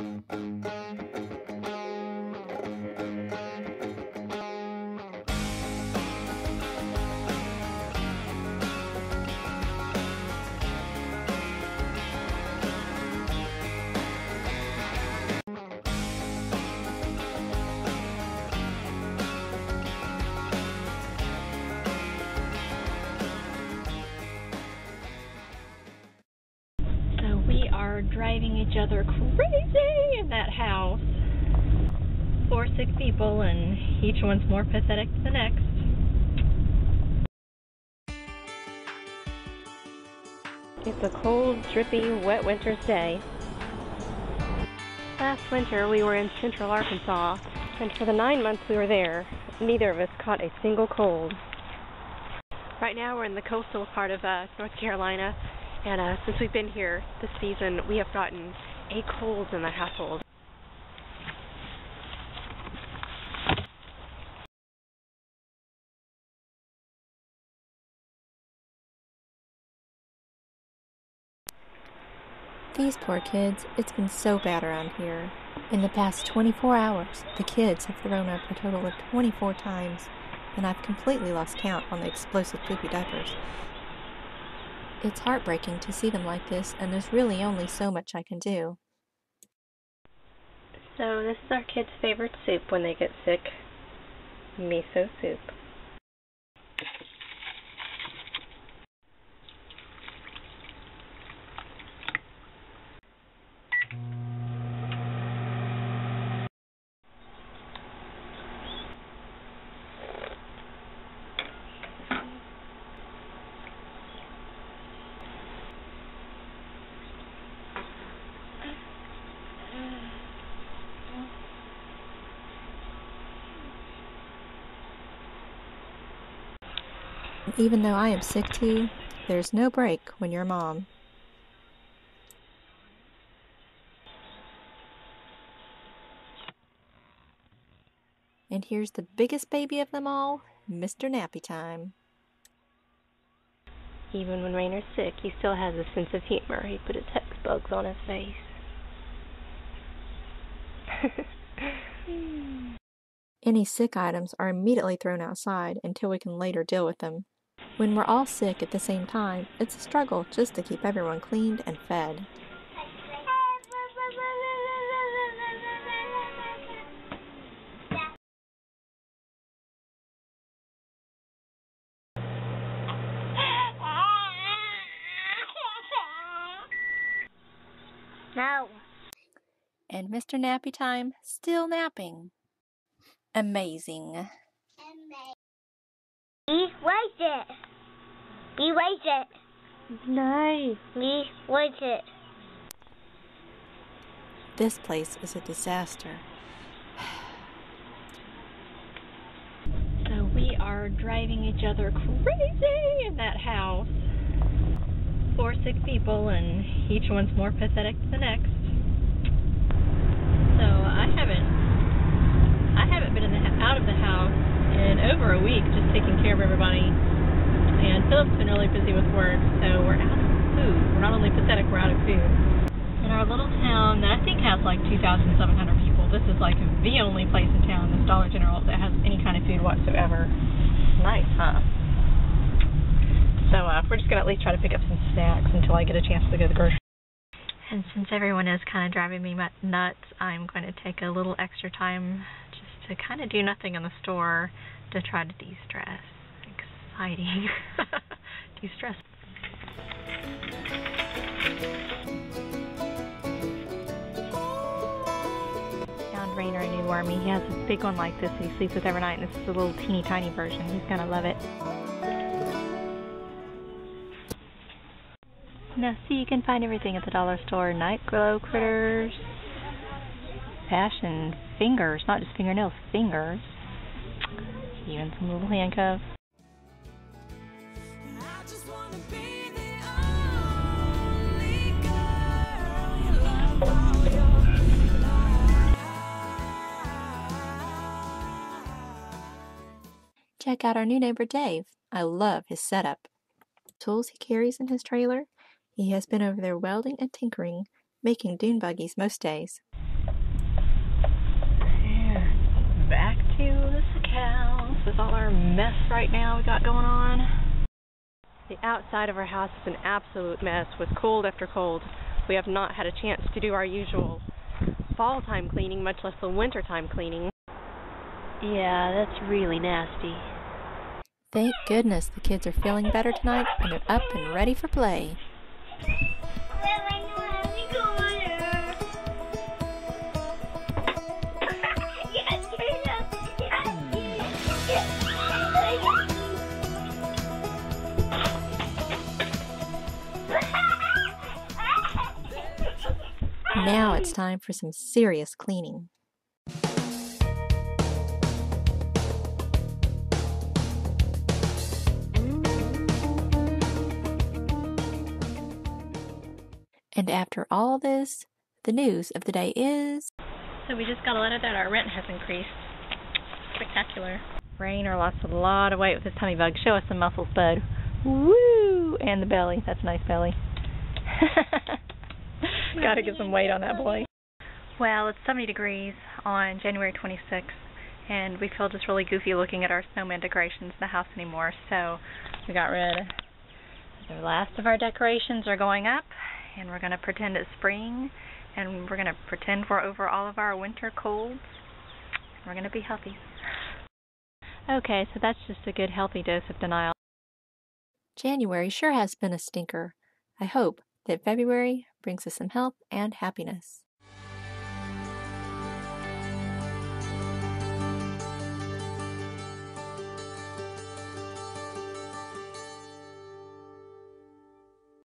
So we are driving each other crazy in that house. Four sick people, and each one's more pathetic than the next. It's a cold, drippy, wet winter's day. Last winter we were in central Arkansas, and for the nine months we were there, neither of us caught a single cold. Right now we're in the coastal part of uh, North Carolina, and uh, since we've been here this season, we have gotten eight colds in the household. These poor kids, it's been so bad around here. In the past 24 hours, the kids have thrown up a total of 24 times, and I've completely lost count on the explosive poopy diapers. It's heartbreaking to see them like this, and there's really only so much I can do. So this is our kids' favorite soup when they get sick. Miso soup. Even though I am sick too, there's no break when you're mom. And here's the biggest baby of them all, Mr. Nappy Time. Even when Rainer's sick, he still has a sense of humor. He put his hex bugs on his face. Any sick items are immediately thrown outside until we can later deal with them. When we're all sick at the same time, it's a struggle just to keep everyone cleaned and fed. No. And Mr. Nappy Time still napping. Amazing. He raised it. He raised it. nice. He raised it. This place is a disaster. So we are driving each other crazy in that house. Four sick people, and each one's more pathetic than the next. So I haven't, I haven't been in the out of the house in over a week, just taking care of everybody. And Philip's been really busy with work, so we're out of food. We're not only pathetic, we're out of food. In our little town that I think has like 2,700 people, this is like the only place in town, this Dollar General, that has any kind of food whatsoever. Nice, huh? So uh, we're just gonna at least try to pick up some snacks until I get a chance to go to the grocery. And since everyone is kind of driving me nuts, I'm going to take a little extra time just to kind of do nothing in the store to try to de-stress. Exciting. de-stress. Found Rainer a new wormy. He has a big one like this that he sleeps with every night, and this is a little teeny tiny version. He's gonna love it. Now, see, you can find everything at the dollar store. Night glow critters, passion fingers, not just fingernails, fingers. Even some little handcuffs. check out our new neighbor Dave. I love his setup. Tools he carries in his trailer. He has been over there welding and tinkering, making dune buggies most days. There. Back to the accounts with all our mess right now we got going on. The outside of our house is an absolute mess with cold after cold. We have not had a chance to do our usual fall time cleaning, much less the winter time cleaning. Yeah, that's really nasty. Thank goodness the kids are feeling better tonight and are up and ready for play. Now it's time for some serious cleaning. And after all this, the news of the day is So we just got a letter that our rent has increased. Spectacular. Rain, Rainer lost a lot of weight with his tummy bug. Show us some muscles, bud. Woo! And the belly. That's a nice belly. Gotta get some weight on that boy. Well, it's 70 degrees on January 26th, and we feel just really goofy looking at our snowman decorations in the house anymore, so we got rid. The last of our decorations are going up, and we're going to pretend it's spring, and we're going to pretend we're over all of our winter colds. We're going to be healthy. Okay, so that's just a good healthy dose of denial. January sure has been a stinker. I hope that February brings us some health and happiness.